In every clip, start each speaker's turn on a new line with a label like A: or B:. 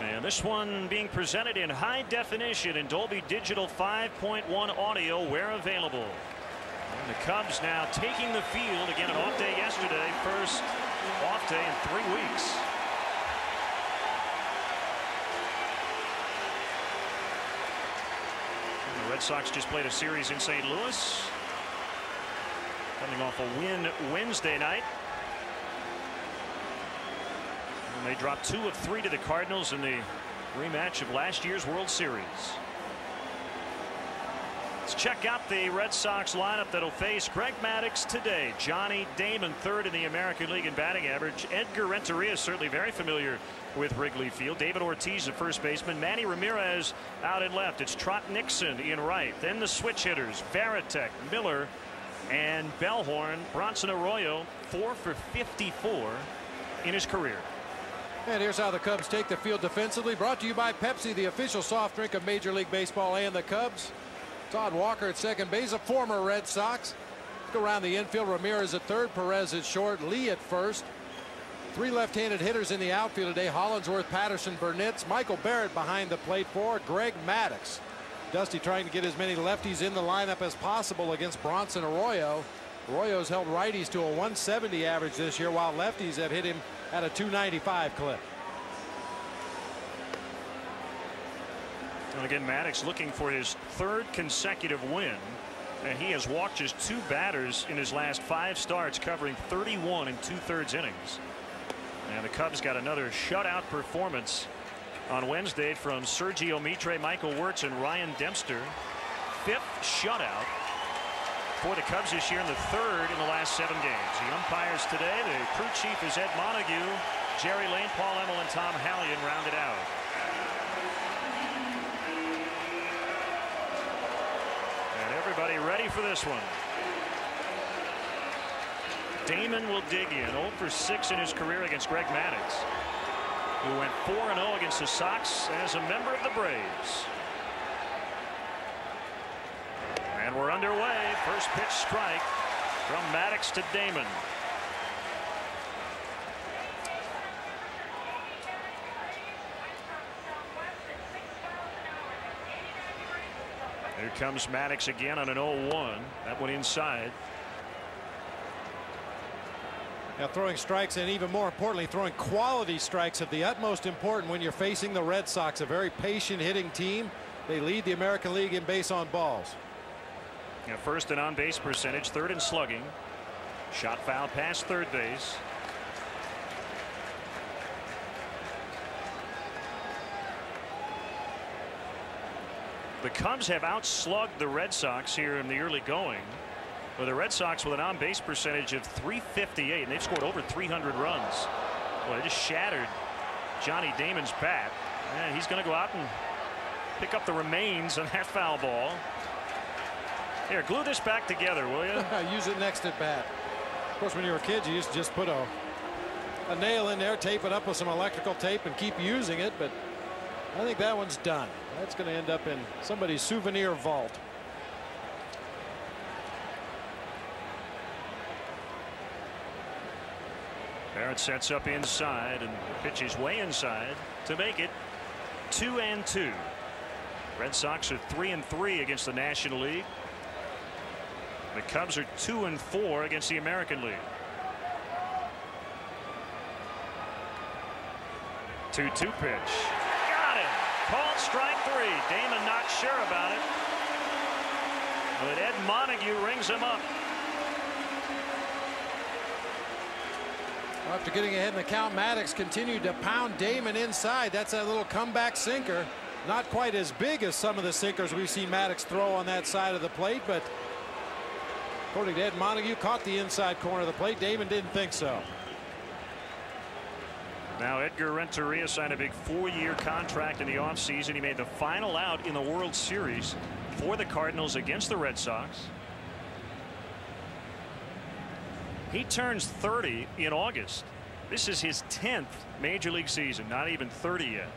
A: And this one being presented in high definition in Dolby Digital 5.1 audio where available. And the Cubs now taking the field again an off day yesterday first off day in three weeks. The Red Sox just played a series in St. Louis. Coming off a win Wednesday night. And they dropped two of three to the Cardinals in the rematch of last year's World Series. Let's check out the Red Sox lineup that'll face Greg Maddux today. Johnny Damon third in the American League in batting average. Edgar Renteria is certainly very familiar with Wrigley Field. David Ortiz, the first baseman. Manny Ramirez out in left. It's Trot Nixon in right. Then the switch hitters Varitek, Miller, and Bellhorn. Bronson Arroyo, four for 54 in his career.
B: And here's how the Cubs take the field defensively. Brought to you by Pepsi, the official soft drink of Major League Baseball and the Cubs. Todd Walker at second base, a former Red Sox. Go around the infield. Ramirez at third, Perez at short, Lee at first. Three left-handed hitters in the outfield today. Hollandsworth, Patterson, Burnitz, Michael Barrett behind the plate for Greg Maddux. Dusty trying to get as many lefties in the lineup as possible against Bronson Arroyo. Arroyo's held righties to a 170 average this year, while lefties have hit him at a 295 clip.
A: And again, Maddux looking for his third consecutive win. And he has walked just two batters in his last five starts, covering 31 and two thirds innings. And the Cubs got another shutout performance on Wednesday from Sergio Mitre, Michael Wuertz, and Ryan Dempster. Fifth shutout for the Cubs this year in the third in the last seven games. The umpires today, the crew chief is Ed Montague, Jerry Layne, Paul Emmel, and Tom Hallion rounded out. And everybody ready for this one. Damon will dig in 0 for 6 in his career against Greg Maddux who went 4 0 against the Sox as a member of the Braves. And we're underway. First pitch strike from Maddux to Damon. Here comes Maddux again on an 0-1. That one inside.
B: Now throwing strikes and even more importantly throwing quality strikes of the utmost important when you're facing the Red Sox a very patient hitting team. They lead the American League in base on balls.
A: Yeah, first and on base percentage third in slugging. Shot foul past third base. The Cubs have outslugged the Red Sox here in the early going. Well, the Red Sox with an on base percentage of 358 and they've scored over 300 runs. Well, they just shattered Johnny Damon's bat. And he's going to go out and pick up the remains of that foul ball. Here, glue this back together, will you?
B: Use it next at bat. Of course, when you were kids, you used to just put a, a nail in there, tape it up with some electrical tape, and keep using it. But I think that one's done. That's going to end up in somebody's souvenir vault.
A: Barrett sets up inside and pitches way inside to make it two and two. Red Sox are three and three against the National League. The Cubs are two and four against the American League. Two two pitch. Got him. Called strike three. Damon not sure about it. But Ed Montague rings him up.
B: After getting ahead in the count, Maddux continued to pound Damon inside. That's a little comeback sinker. Not quite as big as some of the sinkers we've seen Maddux throw on that side of the plate, but according to Ed Montague, caught the inside corner of the plate. Damon didn't think so.
A: Now Edgar Renteria signed a big four-year contract in the offseason. He made the final out in the World Series for the Cardinals against the Red Sox. He turns 30 in August. This is his 10th major league season, not even 30 yet.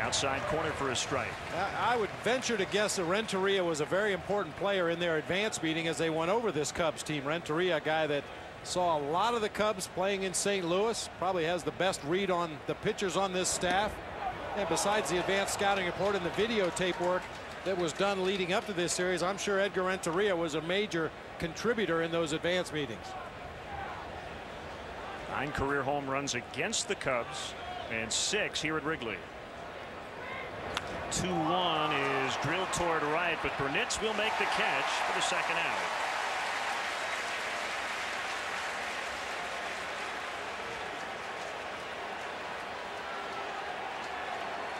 A: Outside corner for a strike.
B: I would venture to guess that Renteria was a very important player in their advance meeting as they went over this Cubs team. Renteria, a guy that Saw a lot of the Cubs playing in St. Louis. Probably has the best read on the pitchers on this staff. And besides the advanced scouting report and the videotape work that was done leading up to this series, I'm sure Edgar Renteria was a major contributor in those advance meetings.
A: Nine career home runs against the Cubs and six here at Wrigley. 2-1 is drilled toward right, but Burnitz will make the catch for the second out.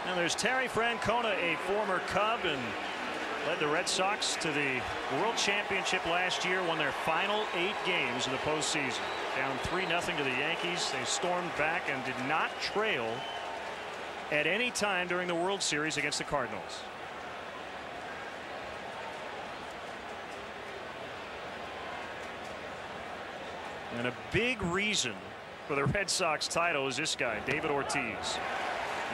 A: Now there's Terry Francona, a former Cub and led the Red Sox to the World Championship last year, won their final eight games in the postseason. Down 3 0 to the Yankees. They stormed back and did not trail at any time during the World Series against the Cardinals. And a big reason for the Red Sox title is this guy, David Ortiz.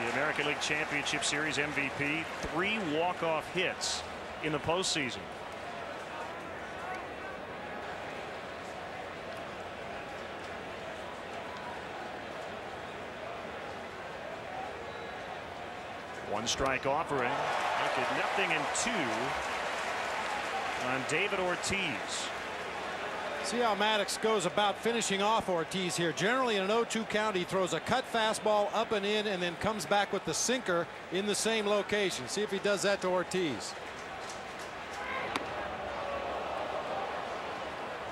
A: The American League Championship Series MVP, three walk-off hits in the postseason. One strike offering. Make it nothing in two on David Ortiz.
B: See how Maddux goes about finishing off Ortiz here. Generally in an 0-2 count he throws a cut fastball up and in and then comes back with the sinker in the same location. See if he does that to Ortiz.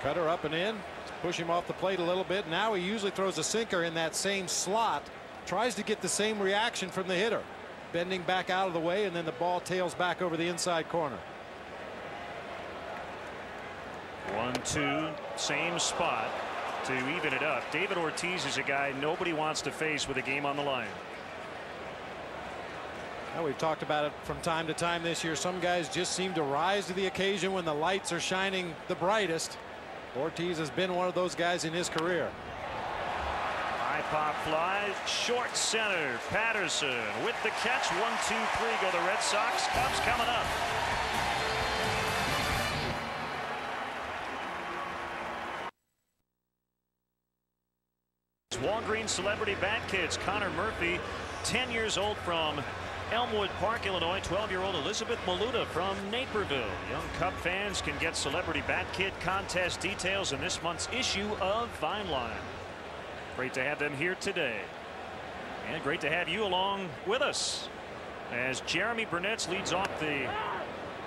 B: Cutter up and in. Push him off the plate a little bit. Now he usually throws a sinker in that same slot. Tries to get the same reaction from the hitter. Bending back out of the way and then the ball tails back over the inside corner.
A: One, two, same spot to even it up. David Ortiz is a guy nobody wants to face with a game on the line.
B: Now we've talked about it from time to time this year. Some guys just seem to rise to the occasion when the lights are shining the brightest. Ortiz has been one of those guys in his career.
A: High pop fly, short center. Patterson with the catch. One, two, three go the Red Sox. Cubs coming up. Walgreens Celebrity Bat Kids. Connor Murphy, 10 years old from Elmwood Park, Illinois. 12-year-old Elizabeth Maluta from Naperville. Young Cub fans can get Celebrity Bat Kid contest details in this month's issue of Vine Line. Great to have them here today. And great to have you along with us as Jeromy Burnitz leads off the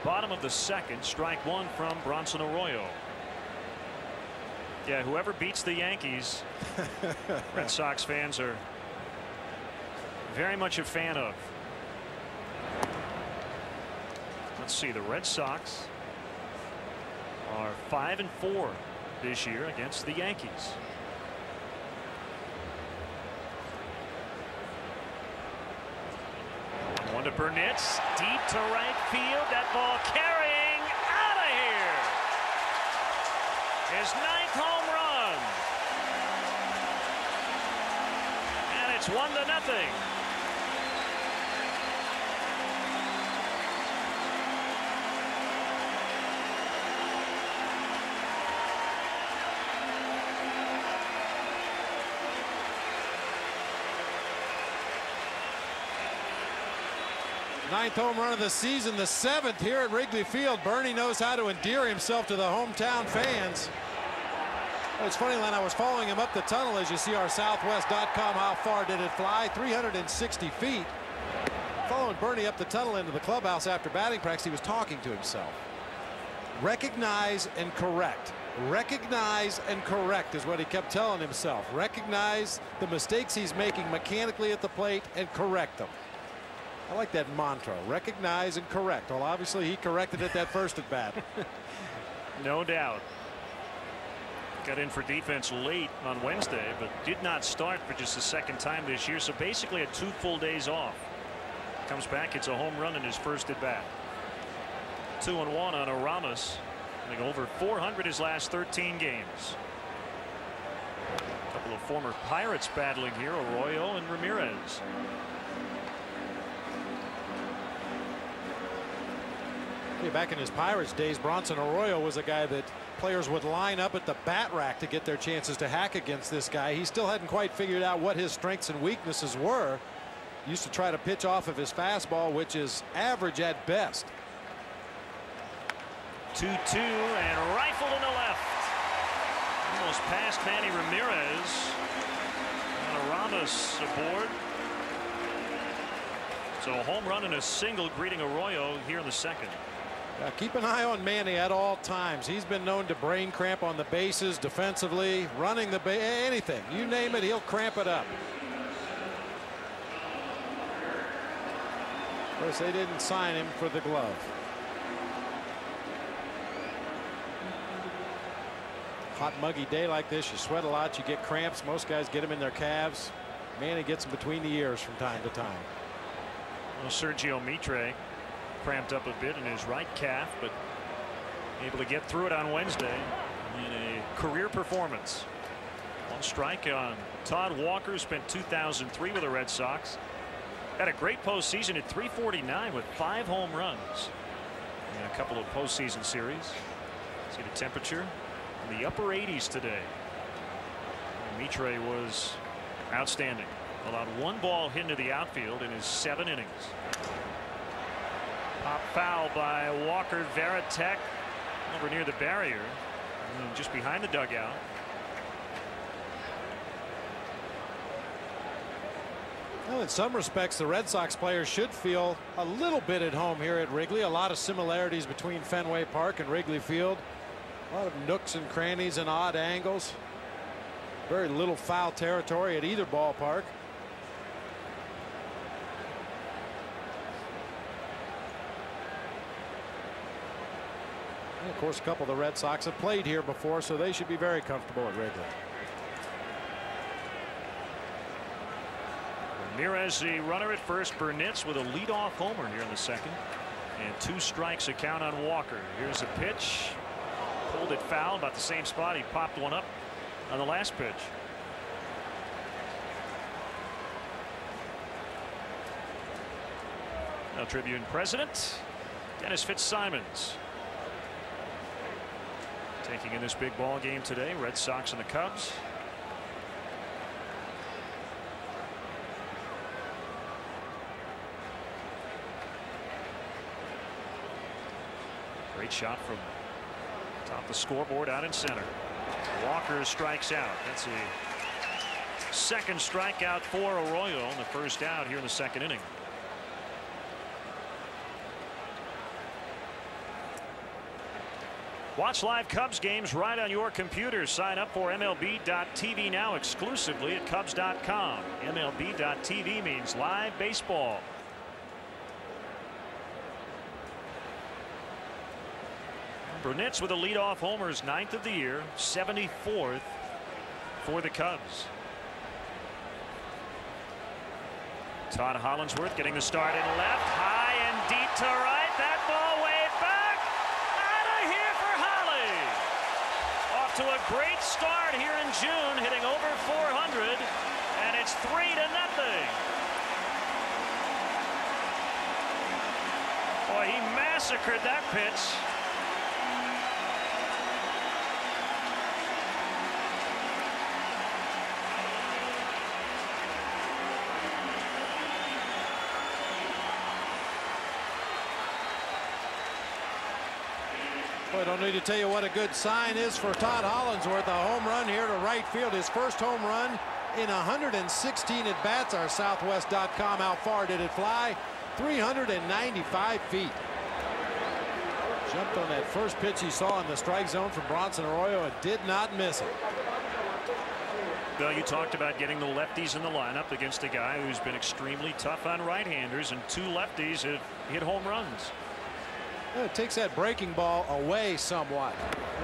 A: bottom of the second. Strike one from Bronson Arroyo. Yeah, whoever beats the Yankees, Red Sox fans are very much a fan of. Let's see, the Red Sox are five and four this year against the Yankees. To Burnitz, deep to right field. That ball carrying out of here. His ninth home run. And it's one to nothing.
B: Ninth home run of the season, the seventh here at Wrigley Field. Bernie knows how to endear himself to the hometown fans. It's funny, Len, I was following him up the tunnel as you see our southwest.com. How far did it fly? 360 feet. Following Bernie up the tunnel into the clubhouse after batting practice, he was talking to himself. Recognize and correct. Recognize and correct is what he kept telling himself. Recognize the mistakes he's making mechanically at the plate and correct them. I like that mantra. Recognize and correct. Well, obviously he corrected it that first at bat.
A: no doubt. Got in for defense late on Wednesday, but did not start for just the second time this year. So basically a two full days off. Comes back. It's a home run in his first at bat. Two and one on Aramis. Think over 400 his last 13 games. A couple of former Pirates battling here, Arroyo and Ramirez.
B: Back in his Pirates days, Bronson Arroyo was a guy that players would line up at the bat rack to get their chances to hack against this guy. He still hadn't quite figured out what his strengths and weaknesses were. Used to try to pitch off of his fastball, which is average at best.
A: 2 2 and rifled in the left. Almost past Manny Ramirez. And Ramos aboard. So a home run and a single greeting Arroyo here in the second.
B: Uh, keep an eye on Manny at all times. He's been known to brain cramp on the bases defensively, running the base, anything. You name it, he'll cramp it up. Of course, they didn't sign him for the glove. Hot muggy day like this, you sweat a lot, you get cramps. Most guys get them in their calves. Manny gets them between the ears from time to time.
A: Well, Sergio Mitre cramped up a bit in his right calf, but able to get through it on Wednesday in a career performance. One strike on Todd Walker spent 2003 with the Red Sox. Had a great postseason at 349 with five home runs in a couple of postseason series. See the temperature in the upper 80s today. Mitre was outstanding. Allowed one ball hit into the outfield in his seven innings. Pop foul by Walker Varitek over near the barrier just behind the dugout.
B: Well, in some respects, the Red Sox players should feel a little bit at home here at Wrigley. A lot of similarities between Fenway Park and Wrigley Field. A lot of nooks and crannies and odd angles. Very little foul territory at either ballpark. Course, a couple of the Red Sox have played here before, so they should be very comfortable at Wrigley.
A: Ramirez, the runner at first. Burnitz with a leadoff homer here in the second. And two strikes a count on Walker. Here's a pitch. Pulled it foul about the same spot. He popped one up on the last pitch. Now Tribune president Dennis Fitzsimons taking in this big ball game today. Red Sox and the Cubs. Great shot from top of the scoreboard out in center. Walker strikes out. That's a second strikeout for Arroyo on the first out here in the second inning. Watch live Cubs games right on your computer. Sign up for MLB.tv now exclusively at Cubs.com. MLB.tv means live baseball. Burnitz with a leadoff homers ninth of the year 74th for the Cubs. Todd Hollandsworth getting the start in left high and deep to right that ball way back out of here for Holly off to a great start here in June hitting over 400 and it's three to nothing. Boy he massacred that pitch.
B: Don't need to tell you what a good sign is for Todd Hollandsworth. A home run here to right field. His first home run in 116 at bats. Our Southwest.com. How far did it fly? 395 feet. Jumped on that first pitch he saw in the strike zone from Bronson Arroyo and did not miss it.
A: Bill, you talked about getting the lefties in the lineup against a guy who's been extremely tough on right-handers, and two lefties have hit home runs.
B: It takes that breaking ball away somewhat.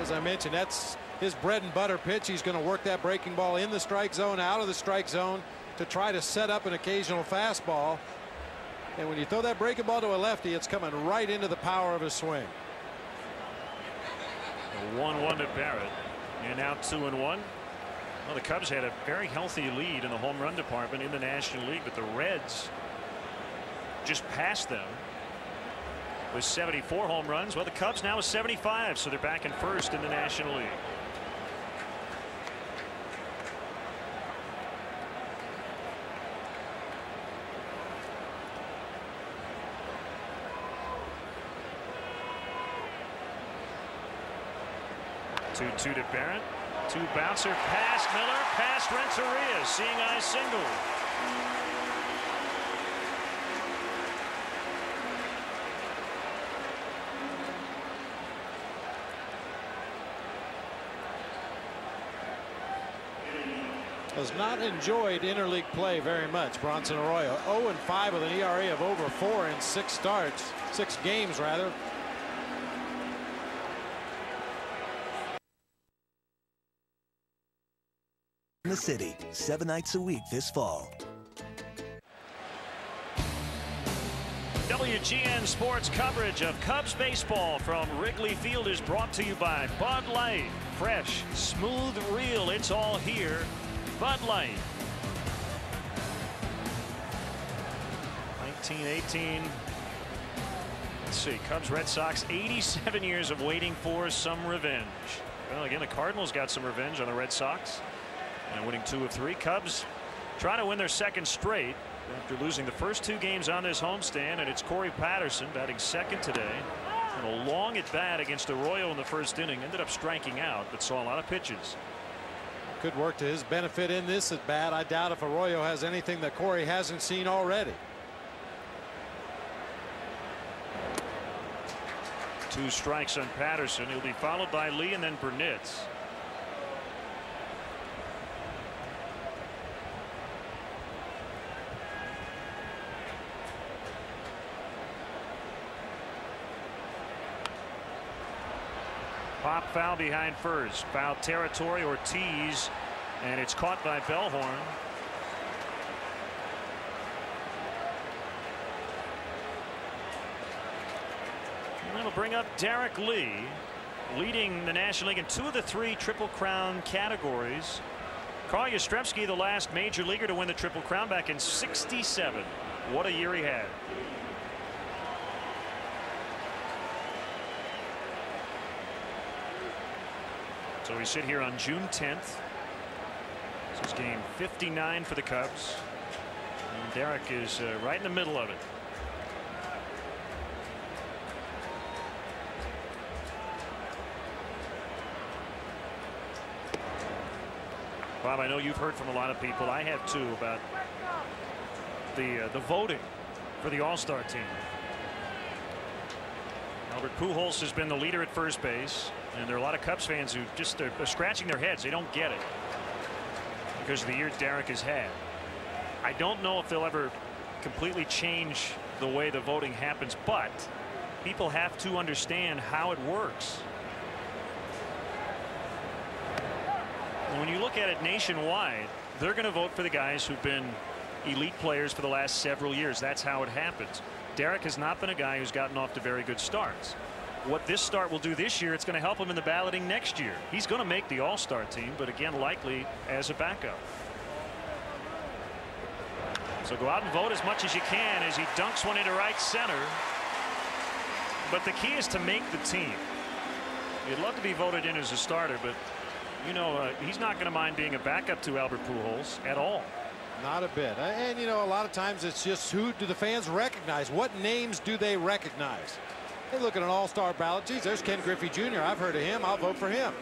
B: As I mentioned, that's his bread and butter pitch. He's going to work that breaking ball in the strike zone, out of the strike zone to try to set up an occasional fastball. And when you throw that breaking ball to a lefty, it's coming right into the power of his swing.
A: 1-1 to Barrett. And now 2 and 1. Well, the Cubs had a very healthy lead in the home run department in the National League, but the Reds just passed them with 74 home runs. Well, the Cubs now with 75, so they're back in first in the National League. Two two to Barrett. Two bouncer past Miller, past Renteria, seeing eye single.
B: Has not enjoyed interleague play very much. Bronson Arroyo 0 and 5 with an ERA of over four in six starts, six games rather.
C: In the city, seven nights a week this fall.
A: WGN Sports coverage of Cubs baseball from Wrigley Field is brought to you by Bud Light. Fresh, smooth, real, it's all here. Bud Light. 1918. Let's see. Cubs Red Sox 87 years of waiting for some revenge. Well again the Cardinals got some revenge on the Red Sox and winning two of three. Cubs trying to win their second straight after losing the first two games on this homestand and it's Corey Patterson batting second today. And a long at bat against Arroyo in the first inning ended up striking out but saw a lot of pitches.
B: Could work to his benefit in this at bat. I doubt if Arroyo has anything that Corey hasn't seen already.
A: Two strikes on Patterson. He'll be followed by Lee and then Burnitz. Foul behind first. Foul territory Ortiz and it's caught by Bellhorn. And that'll bring up Derrek Lee leading the National League in two of the three Triple Crown categories. Carl Yastrzemski the last major leaguer to win the Triple Crown back in 67. What a year he had. So we sit here on June 10th. This is game 59 for the Cubs. And Derrek is uh, right in the middle of it. Bob, I know you've heard from a lot of people. I have too about the uh, the voting for the All-Star team. Albert Pujols has been the leader at first base. And there are a lot of Cubs fans who just are scratching their heads. They don't get it because of the year Derrek has had. I don't know if they'll ever completely change the way the voting happens, but people have to understand how it works. when you look at it nationwide, they're going to vote for the guys who've been elite players for the last several years. That's how it happens. Derrek has not been a guy who's gotten off to very good starts what this start will do this year, it's going to help him in the balloting next year. He's going to make the All-Star team, but again, likely as a backup. So go out and vote as much as you can as he dunks one into right center. But the key is to make the team. You'd love to be voted in as a starter, but you know uh, he's not going to mind being a backup to Albert Pujols at all.
B: Not a bit. And you know a lot of times it's just who do the fans recognize? What names do they recognize? They look at an all-star ballot. Geez, there's Ken Griffey Jr. I've heard of him. I'll vote for him.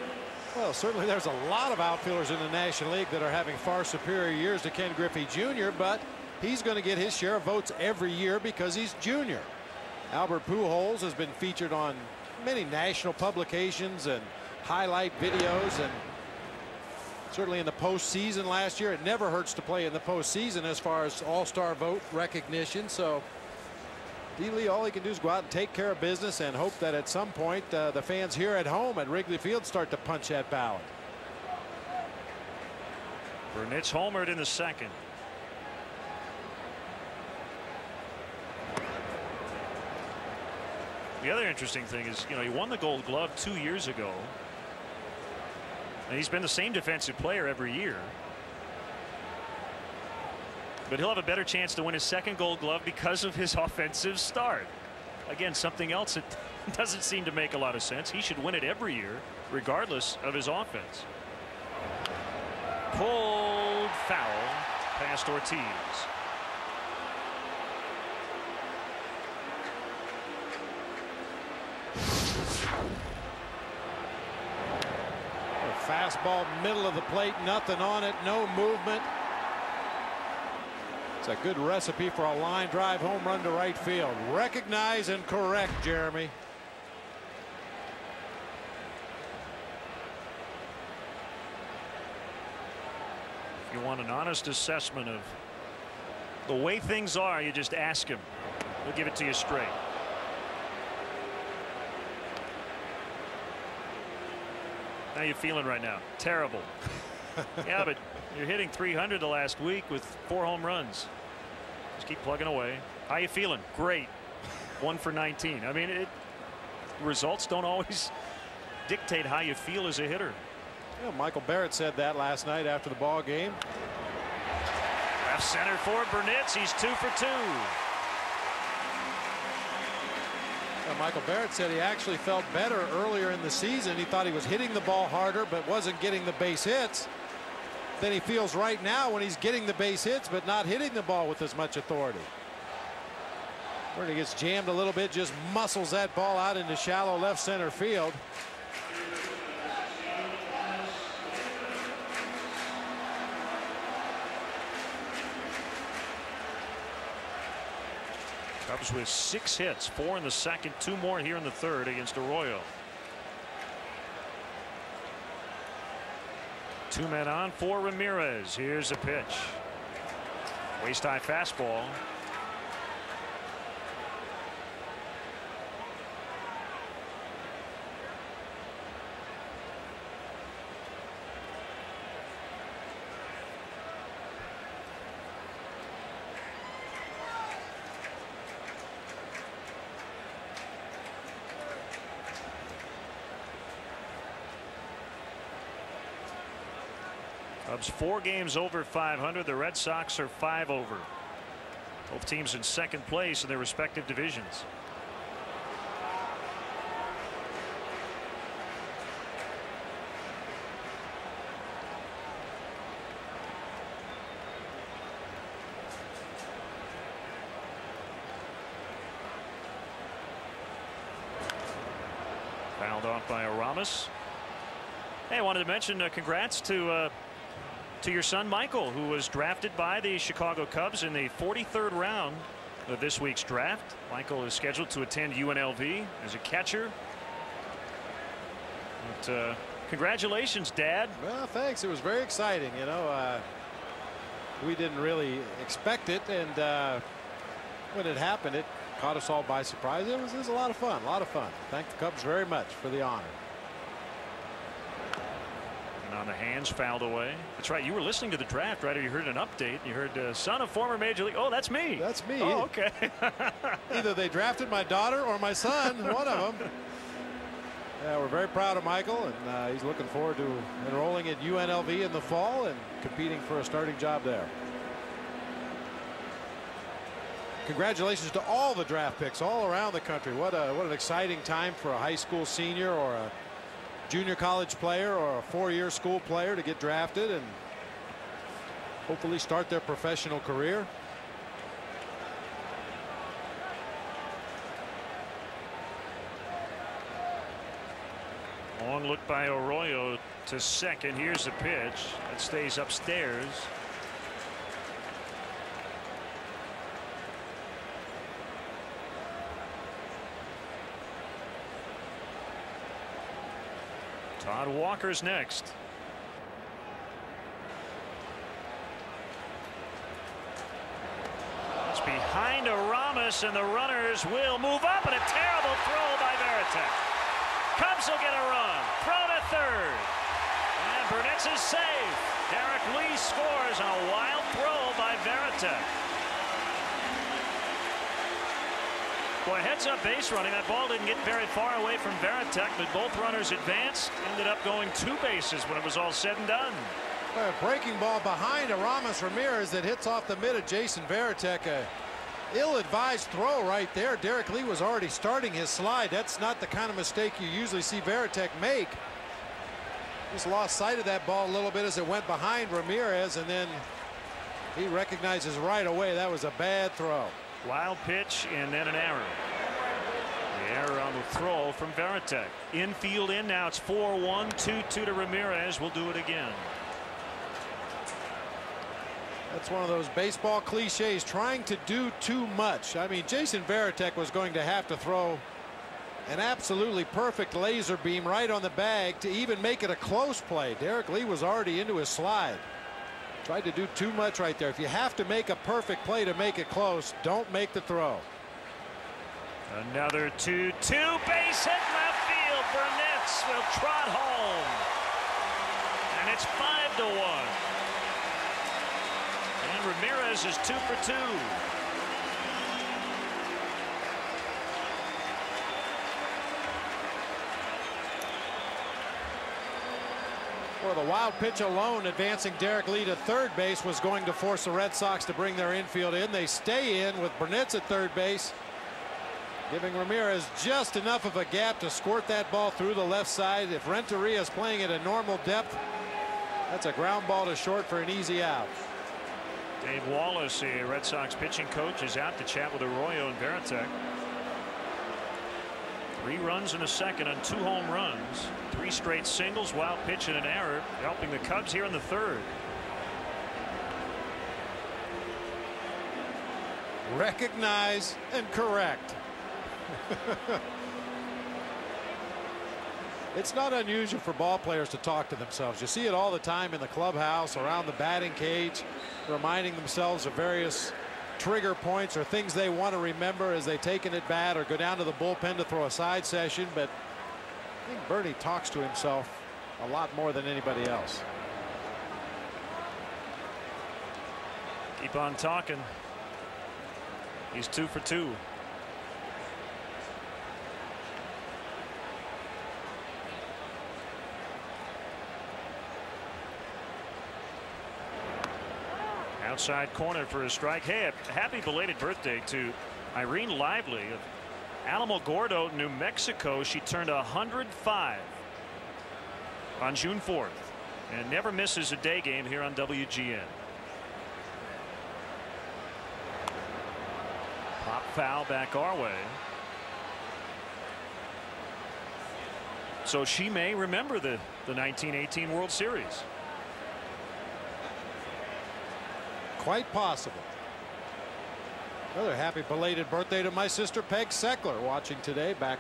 B: Well, certainly there's a lot of outfielders in the National League that are having far superior years to Ken Griffey Jr., but he's going to get his share of votes every year because he's junior. Albert Pujols has been featured on many national publications and highlight videos and certainly in the postseason last year. It never hurts to play in the postseason as far as all-star vote recognition. So D. Lee, all he can do is go out and take care of business and hope that at some point uh, the fans here at home at Wrigley Field start to punch that ballot.
A: Burnitz homered in the second. The other interesting thing is, you know, he won the gold glove two years ago. And he's been the same defensive player every year. But he'll have a better chance to win his second gold glove because of his offensive start. again, something else that doesn't seem to make a lot of sense. He should win it every year, regardless of his offense. Pulled foul past Ortiz.
B: Fastball middle of the plate nothing on it no movement. It's a good recipe for a line drive home run to right field. Recognize and correct Jeromy.
A: If you want an honest assessment of the way things are, you just ask him. He'll give it to you straight. How you feeling right now? Terrible. yeah, but you're hitting 300 the last week with four home runs. Just keep plugging away. How you feeling? Great. One for 19. I mean, it, results don't always dictate how you feel as a hitter.
B: Yeah, Michael Barrett said that last night after the ball game.
A: Left center for Burnitz. He's two for two.
B: Well, Michael Barrett said he actually felt better earlier in the season. He thought he was hitting the ball harder, but wasn't getting the base hits. Than he feels right now when he's getting the base hits, but not hitting the ball with as much authority. He gets jammed a little bit, just muscles that ball out into shallow left center field.
A: Cubs with six hits, four in the second, two more here in the third against Arroyo. Two men on for Ramirez. Here's a pitch. Waist high fastball. Cubs four games over 500. The Red Sox are five over. Both teams in second place in their respective divisions. Fouled off by Aramis. Hey, I wanted to mention uh, congrats to uh, to your son Michael who was drafted by the Chicago Cubs in the 43rd round of this week's draft. Michael is scheduled to attend UNLV as a catcher. But, uh, congratulations dad.
B: Well thanks it was very exciting you know uh, we didn't really expect it and uh, when it happened it caught us all by surprise it was, it was a lot of fun a lot of fun thank the Cubs very much for the honor.
A: And on the hands fouled away. That's right. You were listening to the draft, right? Or You heard an update. You heard uh, son of former major league. Oh, that's me.
B: That's me.
A: Oh, okay.
B: Either they drafted my daughter or my son, one of them. Yeah, we're very proud of Michael, and uh, he's looking forward to enrolling at UNLV in the fall and competing for a starting job there. Congratulations to all the draft picks all around the country. What a what an exciting time for a high school senior or a junior college player or a four-year school player to get drafted and hopefully start their professional career.
A: Long look by Arroyo to second. Here's the pitch that stays upstairs. Todd Walker's next. It's behind Aramis, and the runners will move up, and a terrible throw by Varitek. Cubs will get a run. Throw to third. And Burnitz is safe. Derrek Lee scores on a wild throw by Varitek. Boy, heads up base running. That ball didn't get very far away from Varitek, but both runners advanced. Ended up going two bases when it was all said and done.
B: A breaking ball behind Aramis Ramirez that hits off the mid of Jason Varitek. A ill-advised throw right there. Derrek Lee was already starting his slide. That's not the kind of mistake you usually see Varitek make. Just lost sight of that ball a little bit as it went behind Ramirez, and then he recognizes right away that was a bad throw.
A: Wild pitch and then an error. The error on the throw from Varitek. Infield in now. It's 4-1, 2-2 to Ramirez. We'll do it again.
B: That's one of those baseball cliches, trying to do too much. I mean, Jason Varitek was going to have to throw an absolutely perfect laser beam right on the bag to even make it a close play. Derrek Lee was already into his slide. Tried to do too much right there. If you have to make a perfect play to make it close, don't make the throw.
A: Another 2 2 base hit left field. Burnitz will trot home. And it's 5 to 1. And Ramirez is two for two.
B: Well, the wild pitch alone advancing Derrek Lee to third base was going to force the Red Sox to bring their infield in. They stay in with Burnitz at third base, giving Ramirez just enough of a gap to squirt that ball through the left side. If Renteria is playing at a normal depth, that's a ground ball to short for an easy out.
A: Dave Wallace, a Red Sox pitching coach, is out to chat with Arroyo and Varitek. Three runs in a second on two home runs. Three straight singles, wild pitch and an error, helping the Cubs here in the third.
B: Recognize and correct. It's not unusual for ball players to talk to themselves. You see it all the time in the clubhouse, around the batting cage, reminding themselves of various trigger points or things they want to remember as they take an at bat or go down to the bullpen to throw a side session. But I think Bernie talks to himself a lot more than anybody else.
A: Keep on talking. He's two for two. Outside corner for a strike. Hey, happy belated birthday to Irene Lively of Alamogordo, New Mexico. She turned 105 on June 4th and never misses a day game here on WGN. Pop foul back our way. So she may remember the the 1918 World Series.
B: Quite possible. Another happy belated birthday to my sister Peg Seckler watching today back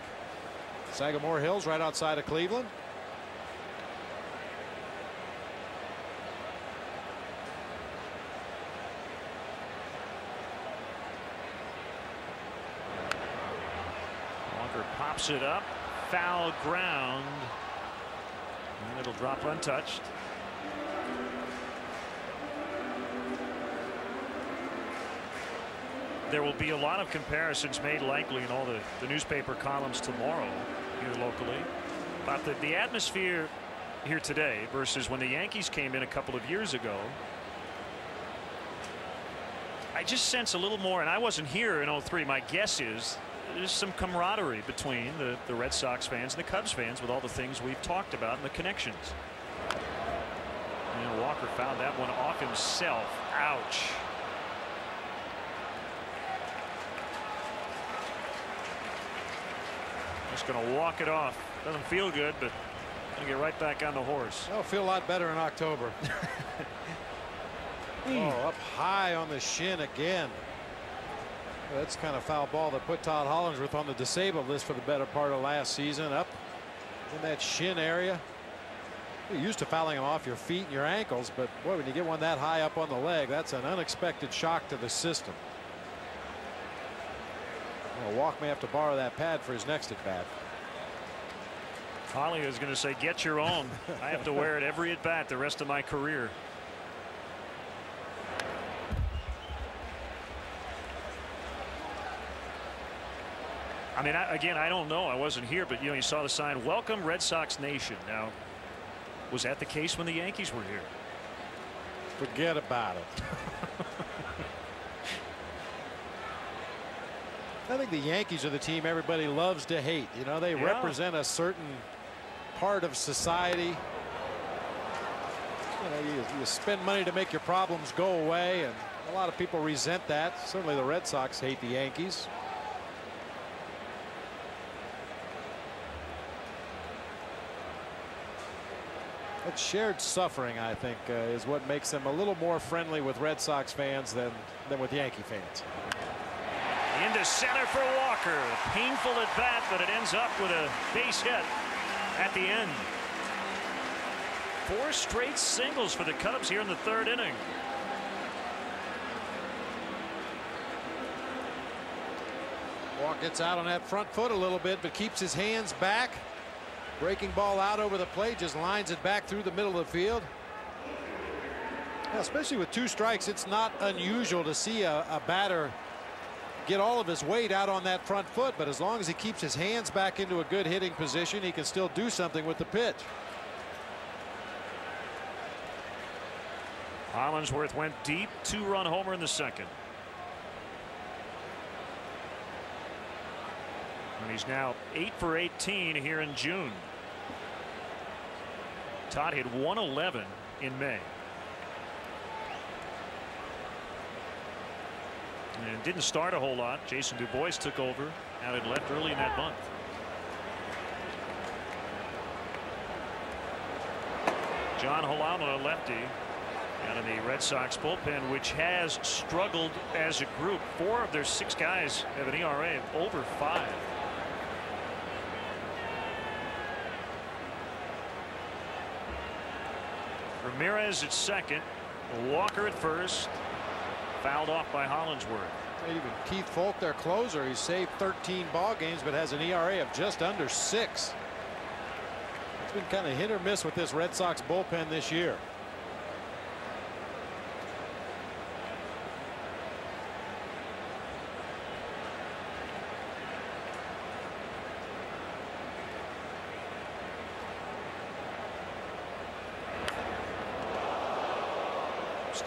B: Sagamore Hills right outside of Cleveland.
A: Walker pops it up foul ground and it'll drop untouched. There will be a lot of comparisons made likely in all the, the newspaper columns tomorrow here locally about the, the atmosphere here today versus when the Yankees came in a couple of years ago. I just sense a little more and I wasn't here in 03 my guess is there's some camaraderie between the the Red Sox fans and the Cubs fans with all the things we've talked about and the connections. And Walker found that one off himself. Ouch. Just going to walk it off. Doesn't feel good, but going to get right back on the horse.
B: I'll feel a lot better in October. oh, up high on the shin again. That's kind of foul ball that put Todd Hollandsworth on the disabled list for the better part of last season. Up in that shin area. You're used to fouling them off your feet and your ankles, but boy, when you get one that high up on the leg, that's an unexpected shock to the system. Well, Walk may have to borrow that pad for his next at bat.
A: Holly is going to say get your own. I have to wear it every at bat the rest of my career. I mean, I, again, I don't know. I wasn't here, but you know, you saw the sign, "Welcome Red Sox Nation." Now, was that the case when the Yankees were here?
B: Forget about it. I think the Yankees are the team everybody loves to hate. You know, they
A: Yeah.
B: represent a certain part of society. You know, you, you spend money to make your problems go away, and a lot of people resent that. Certainly the Red Sox hate the Yankees. That shared suffering, I think, uh, is what makes them a little more friendly with Red Sox fans than, than with Yankee fans.
A: Into center for Walker. Painful at bat, but it ends up with a base hit at the end. Four straight singles for the Cubs here in the third inning.
B: Walk gets out on that front foot a little bit, but keeps his hands back. Breaking ball out over the plate, just lines it back through the middle of the field. Especially with two strikes, it's not unusual to see a, a batter get all of his weight out on that front foot, but as long as he keeps his hands back into a good hitting position, he can still do something with the pitch.
A: Hollandsworth went deep, two-run homer in the second. And he's now 8 for 18 here in June. Todd hit 111 in May. And didn't start a whole lot. Jason Dubois took over out at left early in that month. John Halama, lefty, out of the Red Sox bullpen, which has struggled as a group. Four of their six guys have an ERA of over five. Ramirez at second. Walker at first. Fouled off by Hollandsworth.
B: Even Keith Foulke, their closer, he's saved 13 ball games, but has an ERA of just under six. It's been kind of hit or miss with this Red Sox bullpen this year.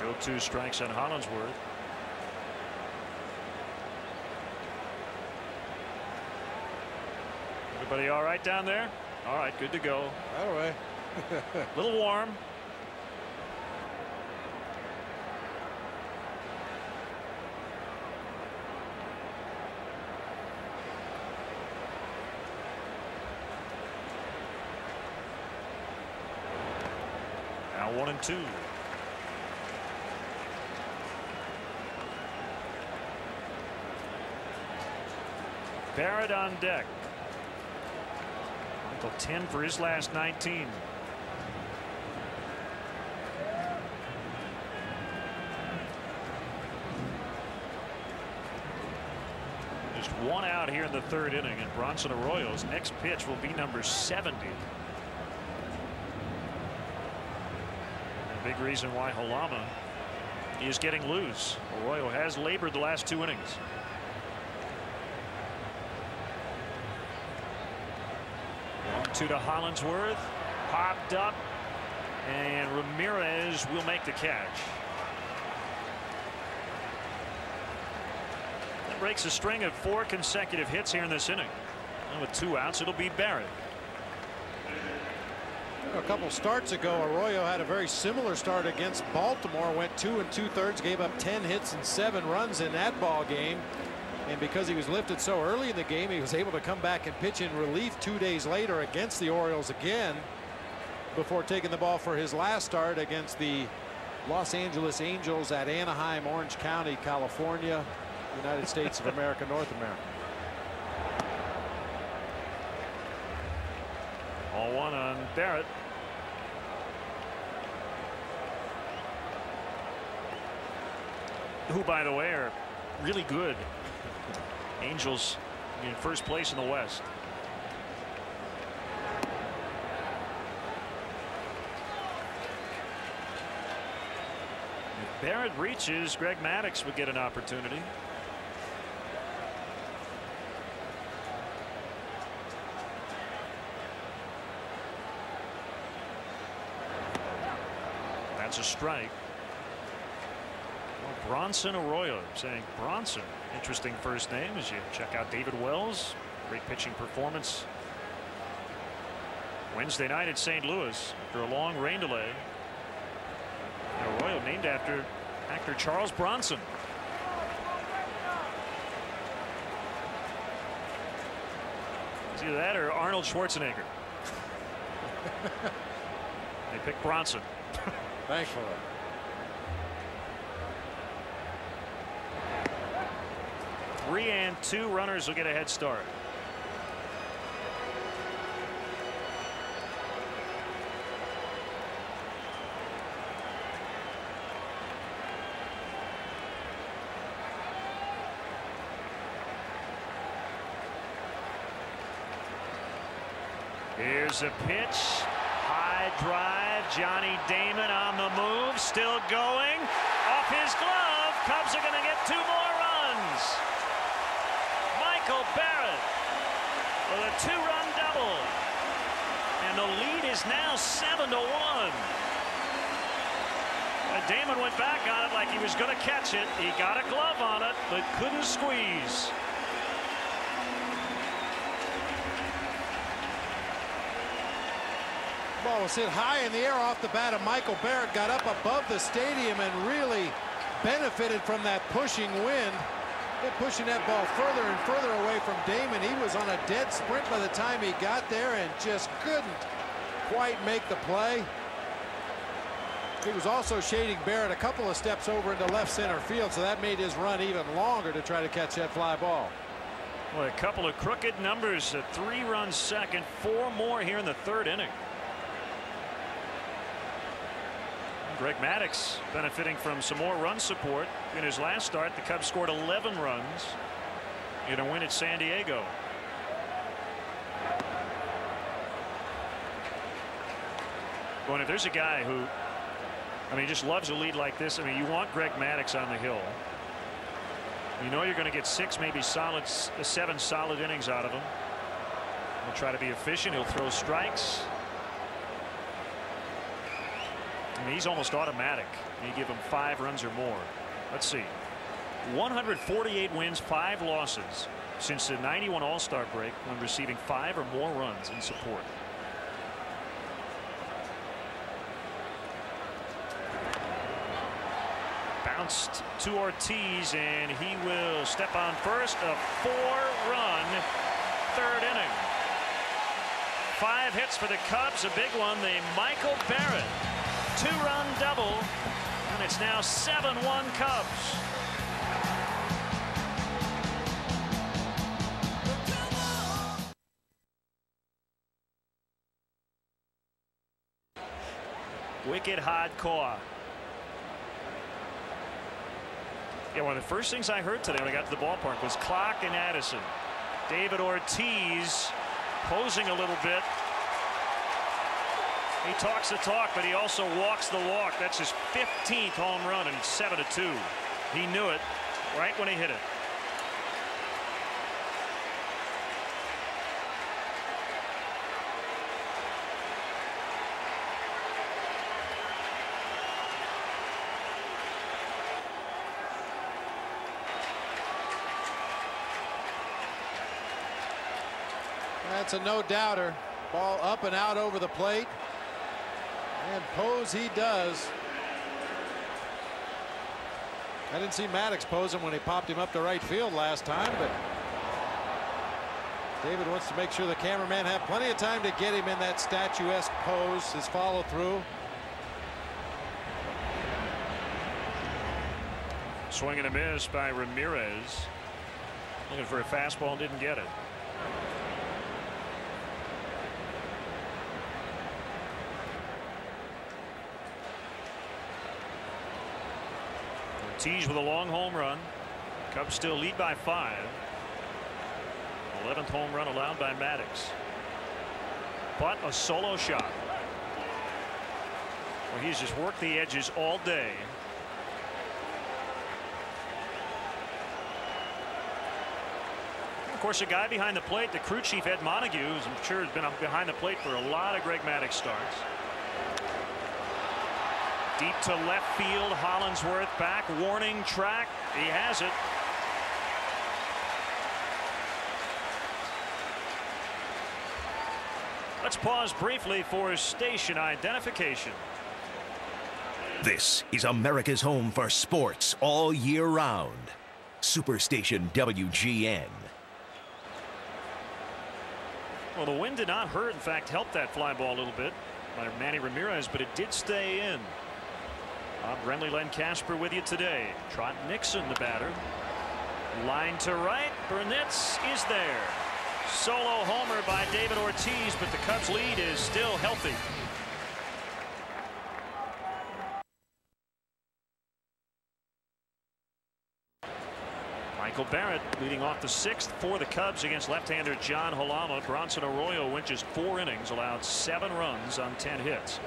A: Still two strikes on Hollandsworth. Everybody all right down there? All right, good to go.
B: The way,
A: A little warm. Now one and two. Barrett on deck. Michael 10 for his last 19. Just one out here in the third inning, and Bronson Arroyo's next pitch will be number 70. A big reason why Halama is getting loose. Arroyo has labored the last two innings. Two to Hollandsworth. Popped up. And Ramirez will make the catch. That breaks a string of four consecutive hits here in this inning. And with two outs, it'll be Barrett.
B: a couple starts ago, Arroyo had a very similar start against Baltimore. Went two and two thirds, gave up 10 hits and seven runs in that ball game. And because he was lifted so early in the game, he was able to come back and pitch in relief two days later against the Orioles again before taking the ball for his last start against the Los Angeles Angels at Anaheim, Orange County, California, United States of America, North America.
A: All one on Barrett. Who, by the way, are really good. Angels in first place in the West. If Barrett reaches, Greg Maddux would get an opportunity. That's a strike. Bronson Arroyo saying Bronson. Interesting first name as you check out David Wells. Great pitching performance Wednesday night at St. Louis after a long rain delay. Arroyo named after actor Charles Bronson. It's either that or Arnold Schwarzenegger. they picked Bronson.
B: Thankfully.
A: Three and two runners will get a head start. Here's a pitch. High drive. Johnny Damon on the move. Still going. Off his glove. Cubs are going to get two more runs. Michael Barrett with two-run double. And the lead is now seven to one. Damon went back on it like he was going to catch it. He got a glove on it, but couldn't squeeze.
B: Ball was hit high in the air off the bat of Michael Barrett. Got up above the stadium and really benefited from that pushing wind. Pushing that ball further and further away from Damon. He was on a dead sprint by the time he got there and just couldn't quite make the play. He was also shading Barrett a couple of steps over into left center field, so that made his run even longer to try to catch that fly ball.
A: Well, a couple of crooked numbers, a three-run second, four more here in the third inning. Greg Maddux benefiting from some more run support. In his last start, the Cubs scored 11 runs in a win at San Diego. Going, if there's a guy who, I mean, just loves a lead like this, I mean, you want Greg Maddux on the hill. You know you're going to get six, maybe solid, seven solid innings out of him. He'll try to be efficient. He'll throw strikes. I mean, he's almost automatic. You give him five runs or more. Let's see. 148 wins, five losses since the 91 All-Star break when receiving five or more runs in support. Bounced to Ortiz, and he will step on first. A four-run third inning. Five hits for the Cubs. A big one, the Michael Barrett two-run double, and it's now 7-1 Cubs. Wicked hardcore. Yeah, one of the first things I heard today when I got to the ballpark was Clark and Addison. David Ortiz posing a little bit he talks the talk, but he also walks the walk. That's his 15th home run, and it's 7 to 2. He knew it right when he hit it.
B: That's a no doubter. Ball up and out over the plate. And pose he does. I didn't see Maddux pose him when he popped him up to right field last time, but David wants to make sure the cameraman have plenty of time to get him in that statuesque pose, his follow through.
A: Swing and a miss by Ramirez. Looking for a fastball and didn't get it. Ortiz with a long home run. Cubs still lead by five. 11th home run allowed by Maddux. But a solo shot. Well, he's just worked the edges all day. Of course, a guy behind the plate, the crew chief Ed Montague, who's I'm sure has been behind the plate for a lot of Greg Maddux starts. Deep to left field. Hollandsworth back. Warning track. He has it. Let's pause briefly for station identification.
C: This is America's home for sports all year round. Superstation WGN.
A: Well, the wind did not hurt. In fact, helped that fly ball a little bit by Manny Ramirez, but it did stay in. Bob Brenly, Len Kasper with you today. Trot Nixon, the batter. Line to right. Burnitz is there. Solo homer by David Ortiz, but the Cubs lead is still healthy. Michael Barrett leading off the sixth for the Cubs against left-hander John Halama. Bronson Arroyo went just four innings, allowed seven runs on 10 hits.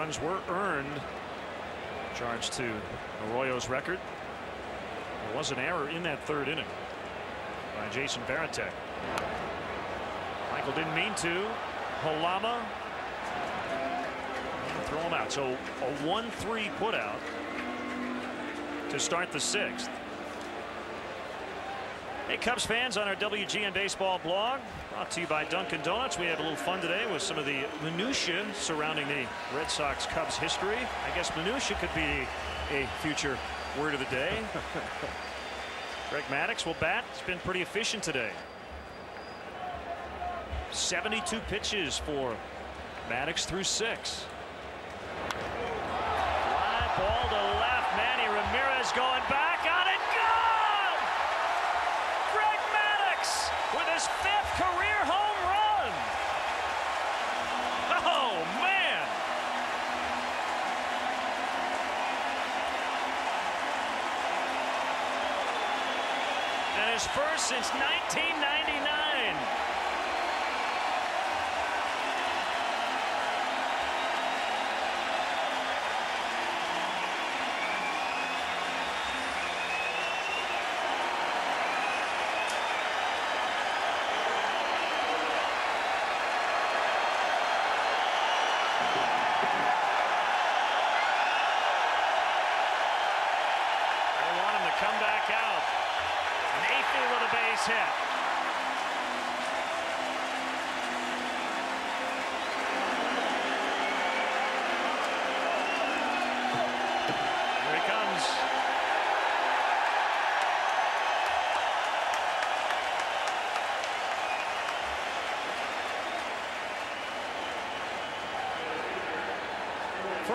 A: Runs were earned. Charged to Arroyo's record. There was an error in that third inning by Jason Varitek. Michael didn't mean to. Halama. Throw him out. So a 1-3 putout to start the sixth. Hey, Cubs fans on our WGN Baseball blog, brought to you by Dunkin' Donuts. We have a little fun today with some of the minutiae surrounding the Red Sox Cubs history. I guess minutia could be a future word of the day. Greg Maddux will bat. It's been pretty efficient today. 72 pitches for Maddux through six. Fly ball to left. Manny Ramirez going back on it. Good! Greg Maddux with his fifth career home run. Oh, man. And his first since 1999. They want him to come back out. Mayfield with a base hit. Here he comes.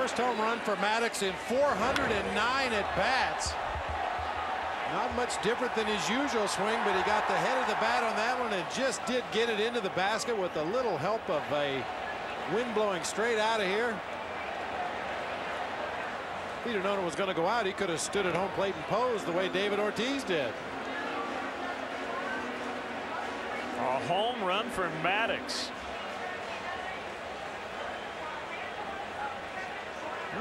B: First home run for Maddux in 409 at bats. Not much different than his usual swing, but he got the head of the bat on that one and just did get it into the basket with a little help of a wind blowing straight out of here. If he'd have known it was going to go out, he could have stood at home plate and posed the way David Ortiz did.
A: A home run for Maddux.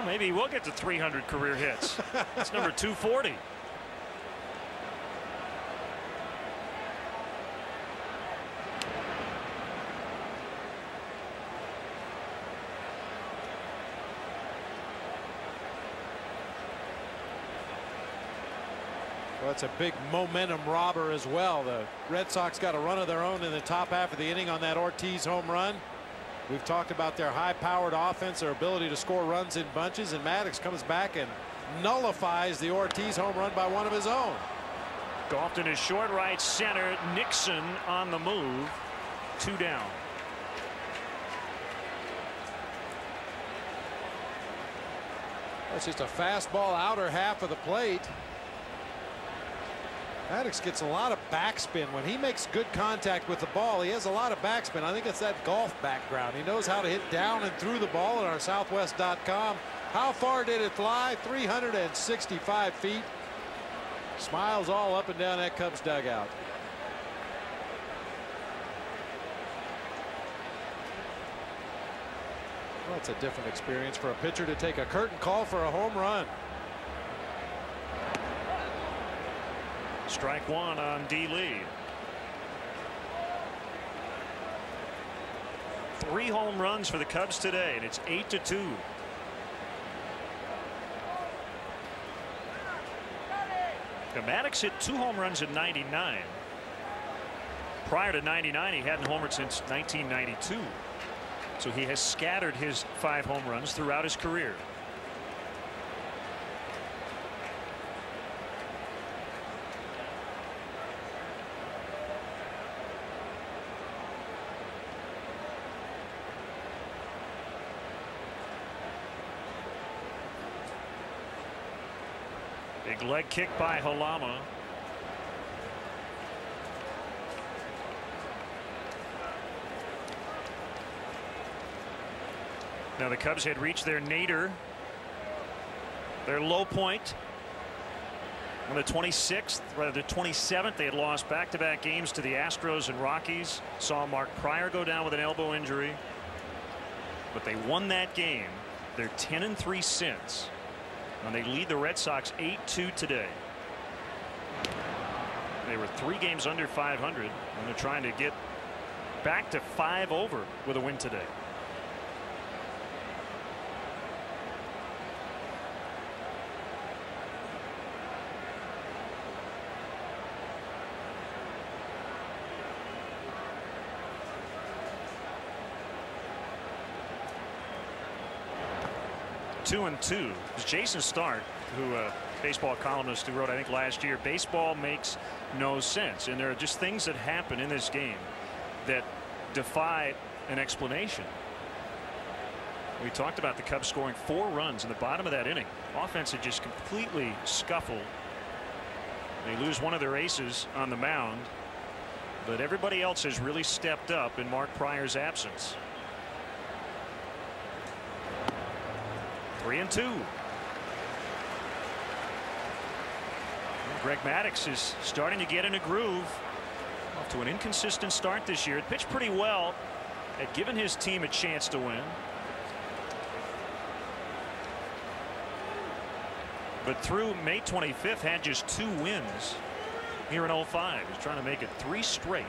A: Maybe he will get to 300 career hits. That's number 240.
B: Well, it's a big momentum robber as well. The Red Sox got a run of their own in the top half of the inning on that Ortiz home run. We've talked about their high-powered offense, their ability to score runs in bunches, and Maddux comes back and nullifies the Ortiz home run by one of his own.
A: Golfton is short right center. Nixon on the move. Two down.
B: That's just a fastball outer half of the plate. Maddux gets a lot of backspin. When he makes good contact with the ball, he has a lot of backspin. I think it's that golf background. He knows how to hit down and through the ball at our southwest.com. How far did it fly? 365 feet. Smiles all up and down that Cubs dugout. Well, it's a different experience for a pitcher to take a curtain call for a home run.
A: Strike one on D. Lee. Three home runs for the Cubs today, and it's eight to two. Maddux hit two home runs in 99. Prior to 99, he hadn't homered since 1992. So he has scattered his five home runs throughout his career. Leg kick by Halama. Now the Cubs had reached their nadir, their low point on the 26th, rather the 27th. They had lost back-to-back -back games to the Astros and Rockies. Saw Mark Prior go down with an elbow injury, but they won that game. They're 10 and 3 since, and they lead the Red Sox 8-2 today. They were three games under 500, and they're trying to get back to five over with a win today. Two and two. It's Jayson Stark, who a uh, baseball columnist who wrote, I think last year, baseball makes no sense. And there are just things that happen in this game that defy an explanation. We talked about the Cubs scoring four runs in the bottom of that inning. Offense had just completely scuffled. They lose one of their aces on the mound. But everybody else has really stepped up in Mark Prior's absence. Three and two. Greg Maddux is starting to get in a groove. Off to an inconsistent start this year. It pitched pretty well. Had given his team a chance to win. But through May 25th had just two wins here in 05. He's trying to make it three straight.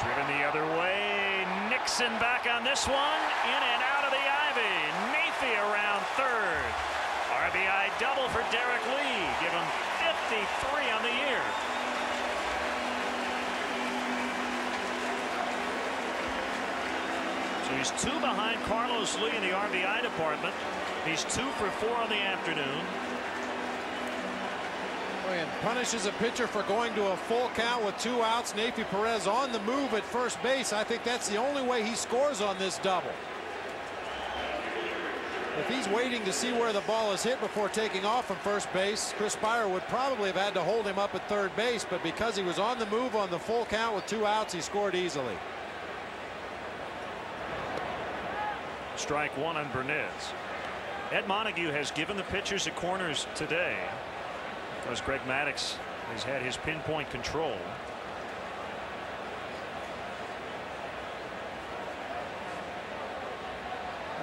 A: Driven the other way. Nixon back on this one. In and out of the ivy. Nathy around third. RBI double for Derrek Lee. Give him 53 on the year. So he's two behind Carlos Lee in the RBI department. He's two for four on the afternoon
B: and punishes a pitcher for going to a full count with two outs. Neifi Perez on the move at first base. I think that's the only way he scores on this double. If he's waiting to see where the ball is hit before taking off from first base, Chris Speier would probably have had to hold him up at third base, but because he was on the move on the full count with two outs, he scored easily.
A: Strike one on Burnitz. Ed Montague has given the pitchers at corners today because Greg Maddux has had his pinpoint control.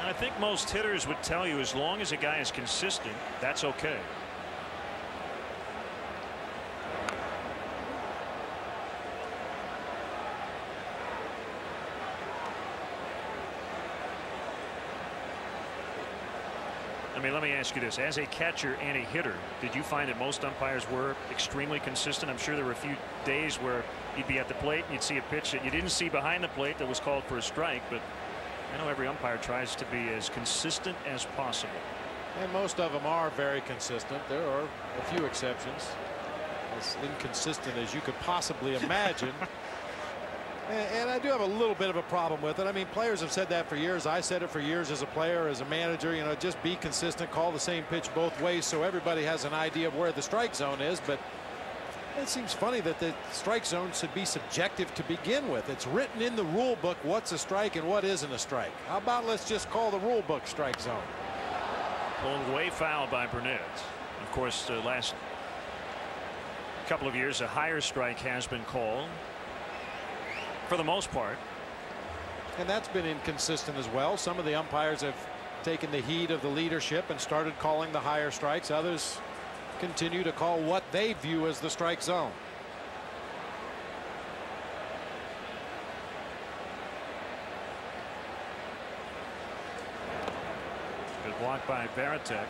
A: I think most hitters would tell you as long as a guy is consistent, that's okay. I mean, let me ask you this. As a catcher and a hitter, did you find that most umpires were extremely consistent? I'm sure there were a few days where you'd be at the plate and you'd see a pitch that you didn't see behind the plate that was called for a strike, but I know every umpire tries to be as consistent as possible.
B: And most of them are very consistent. There are a few exceptions. As inconsistent as you could possibly imagine. And, I do have a little bit of a problem with it. I mean, players have said that for years. I said it for years as a player, as a manager. You know, just be consistent, call the same pitch both ways so everybody has an idea of where the strike zone is. But it seems funny that the strike zone should be subjective to begin with. It's written in the rule book what's a strike and what isn't a strike. How about let's just call the rule book strike zone?
A: Pulled way foul by Burnitz. Of course, the last couple of years, a higher strike has been called for the most part.
B: And that's been inconsistent as well. Some of the umpires have taken the heat of the leadership and started calling the higher strikes. Others continue to call what they view as the strike zone.
A: Good block by Varitek.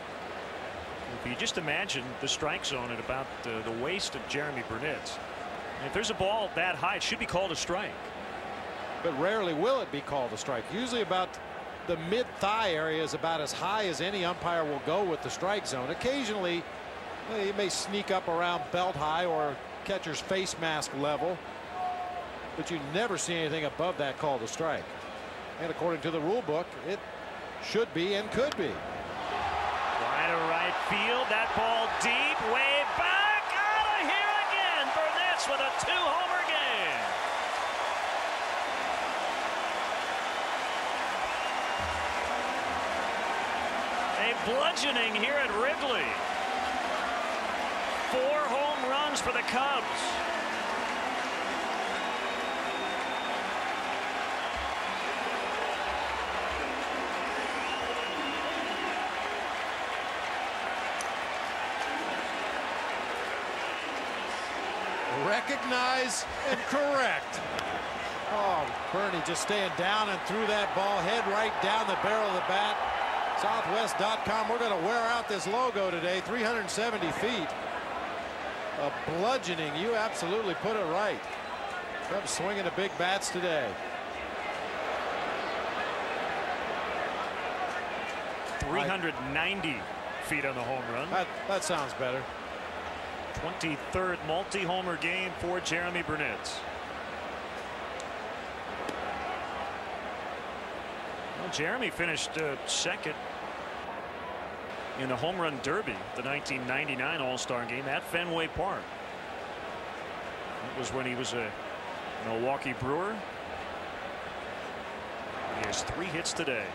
A: If you just imagine the strike zone at about uh, the waist of Jeromy Burnitz. If there's a ball that high, it should be called a strike.
B: But rarely will it be called a strike. Usually about the mid thigh area is about as high as any umpire will go with the strike zone. Occasionally, you may sneak up around belt high or catcher's face mask level. But you never see anything above that called a strike. And according to the rule book, it should be and could be.
A: Wide to right field. That ball deep, way back. Out of here again. Burnitz with a two-homer game. A bludgeoning here at Wrigley. For the Cubs.
B: Recognize and correct. Oh, Bernie just staying down and threw that ball head right down the barrel of the bat. Southwest.com. We're going to wear out this logo today. 370 feet. A bludgeoning. You absolutely put it right. Cubs swinging the big bats today.
A: Three hundred ninety feet on the home run.
B: That, that sounds better.
A: 23rd multi-homer game for Jeromy Burnitz. Well, Jeromy finished uh, second in the home run derby, the 1999 All-Star game at Fenway Park. That was when he was a Milwaukee Brewer. He has three hits today.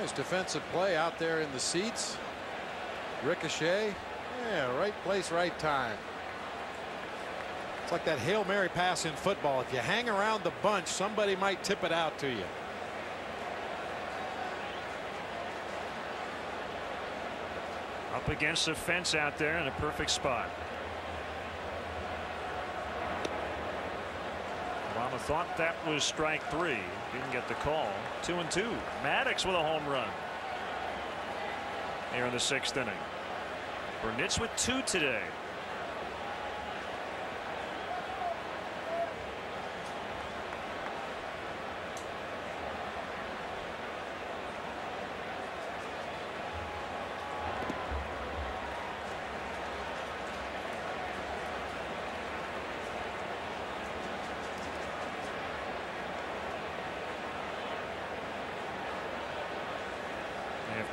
B: Nice defensive play out there in the seats. Ricochet. Yeah, right place, right time. It's like that Hail Mary pass in football. If you hang around the bunch, somebody might tip it out to you.
A: Up against the fence out there in a perfect spot. Halama thought that was strike three. Didn't get the call. Two and two. Maddux with a home run. Here in the sixth inning. Burnitz with two today.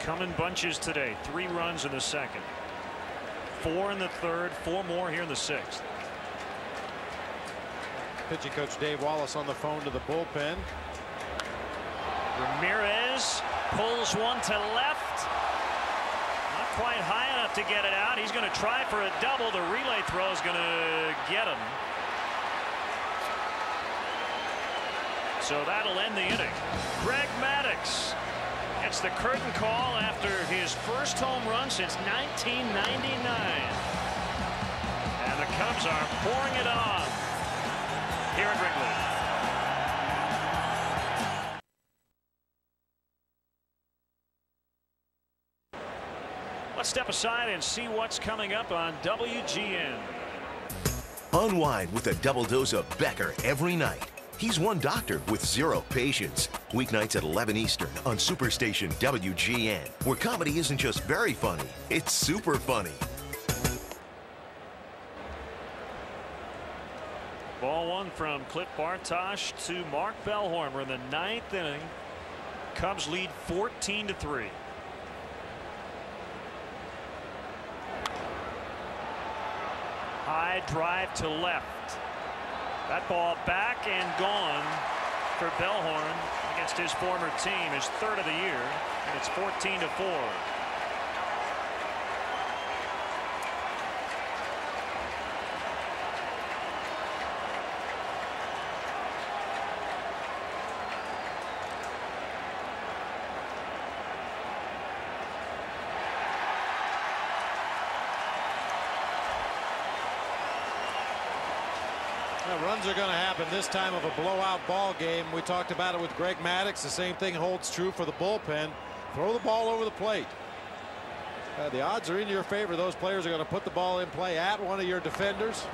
A: Come in bunches today. Three runs in the second. Four in the third. Four more here in the sixth.
B: Pitching coach Dave Wallace on the phone to the bullpen.
A: Ramirez pulls one to left. Not quite high enough to get it out. He's going to try for a double. The relay throw is going to get him. So that'll end the inning. Greg Maddux gets the curtain call after his first home run since 1999. And the Cubs are pouring it on here at Wrigley. Let's step aside and see what's coming up on WGN.
C: Unwind with a double dose of Becker every night. He's one doctor with zero patients. Weeknights at 11 Eastern on Superstation WGN, where comedy isn't just very funny, it's super funny.
A: Ball one from Cliff Bartosh to Mark Bellhorn in the ninth inning. Cubs lead 14 to 3. High drive to left. That ball back and gone for Bellhorn against his former team, his third of the year, and it's 14 to 4.
B: Well, runs are going to happen this time of a blowout ball game. We talked about it with Greg Maddux. The same thing holds true for the bullpen. Throw the ball over the plate. Uh, the odds are in your favor. Those players are going to put the ball in play at one of your defenders.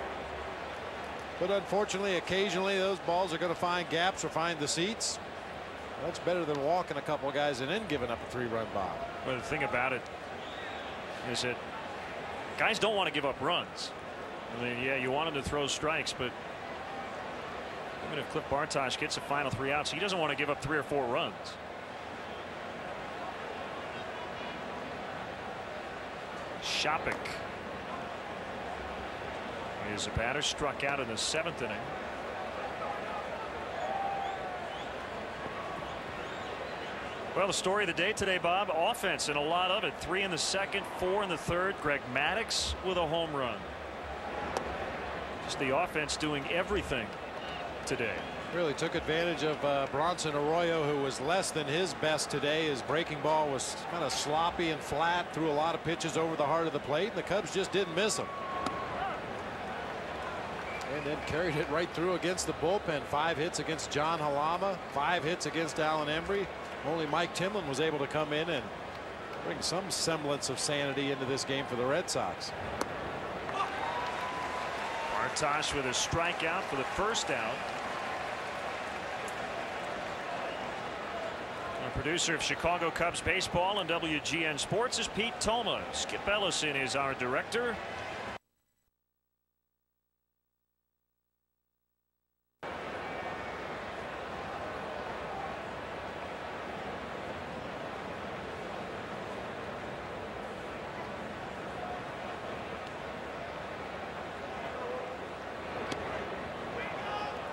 B: But unfortunately, occasionally those balls are going to find gaps or find the seats. That's better than walking a couple of guys and then giving up a three-run bomb.
A: But the thing about it is that guys don't want to give up runs. I mean, yeah, you want them to throw strikes, but even if Cliff Bartosh gets the final three outs, he doesn't want to give up three or four runs. Shoppach is a batter struck out in the seventh inning. Well, the story of the day today, Bob, offense and a lot of it. Three in the second, four in the third. Greg Maddux with a home run. Just the offense doing everything today.
B: Really took advantage of uh, Bronson Arroyo, who was less than his best today. His breaking ball was kind of sloppy and flat, threw a lot of pitches over the heart of the plate, and the Cubs just didn't miss him. And then carried it right through against the bullpen. Five hits against John Halama, five hits against Alan Embree. Only Mike Timlin was able to come in and bring some semblance of sanity into this game for the Red Sox.
A: Bartosh with a strikeout for the first out. Producer of Chicago Cubs baseball and WGN Sports is Pete Toma. Skip Ellison is our director.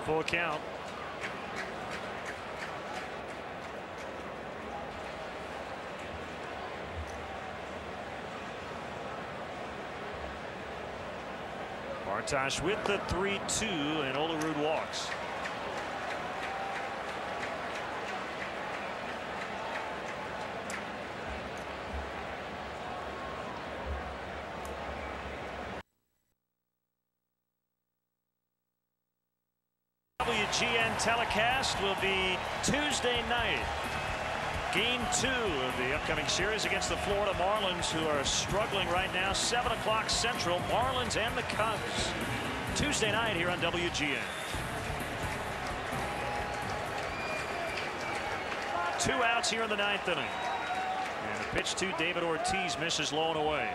A: Full count. Bartosh with the 3-2 and Olerud walks. WGN telecast will be Tuesday night. Game two of the upcoming series against the Florida Marlins, who are struggling right now. 7 o'clock Central. Marlins and the Cubs. Tuesday night here on WGN. Two outs here in the ninth inning. And the pitch to David Ortiz misses low and away.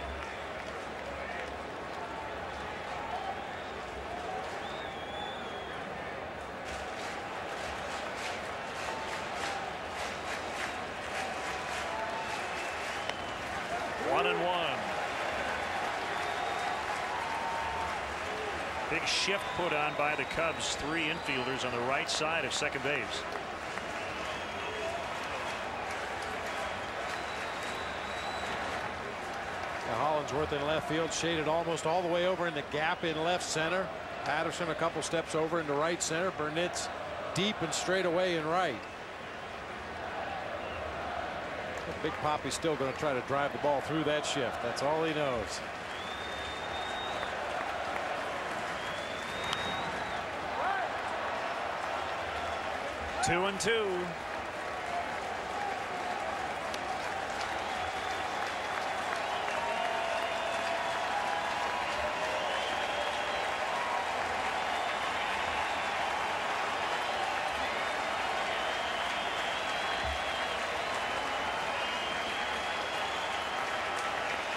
A: One and one. Big shift put on by the Cubs. Three infielders on the right side of second base.
B: Now, Hollandsworth in left field shaded almost all the way over in the gap in left center. Patterson a couple steps over into right center. Burnitz deep and straight away in right. Big Papi's still going to try to drive the ball through that shift. That's all he knows.
A: Two and two.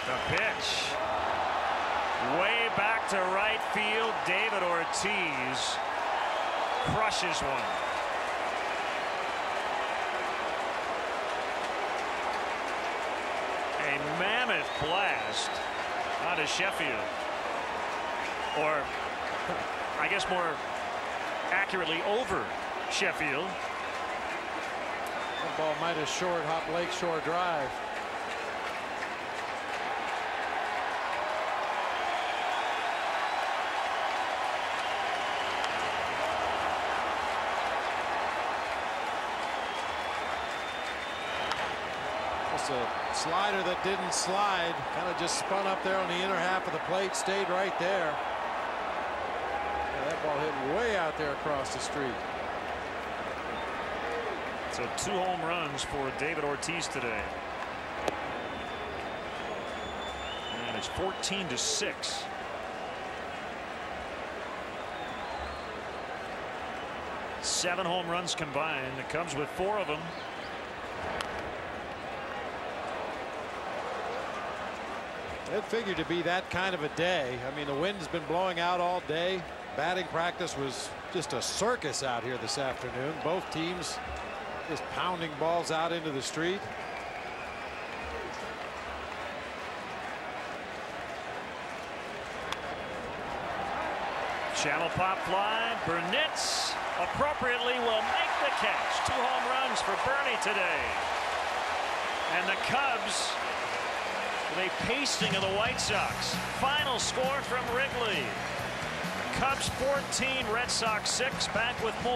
A: The pitch. Way back to right field. David Ortiz crushes one. A mammoth blast out of Sheffield. Or, I guess more accurately, over Sheffield.
B: That ball might have short hop Lakeshore Drive. Just a slider that didn't slide. Kind of just spun up there on the inner half of the plate. Stayed right there. Yeah, That ball hit way out there across the street.
A: So two home runs for David Ortiz today. And it's 14 to 6. Seven home runs combined. The Cubs with four of them.
B: It figured to be that kind of a day. I mean, the wind has been blowing out all day. Batting practice was just a circus out here this afternoon. Both teams just pounding balls out into the street.
A: Channel pop fly. Burnitz appropriately will make the catch. Two home runs for Bernie today. And the Cubs with a pasting of the White Sox. Final score from Wrigley. Cubs 14, Red Sox 6. Back with more.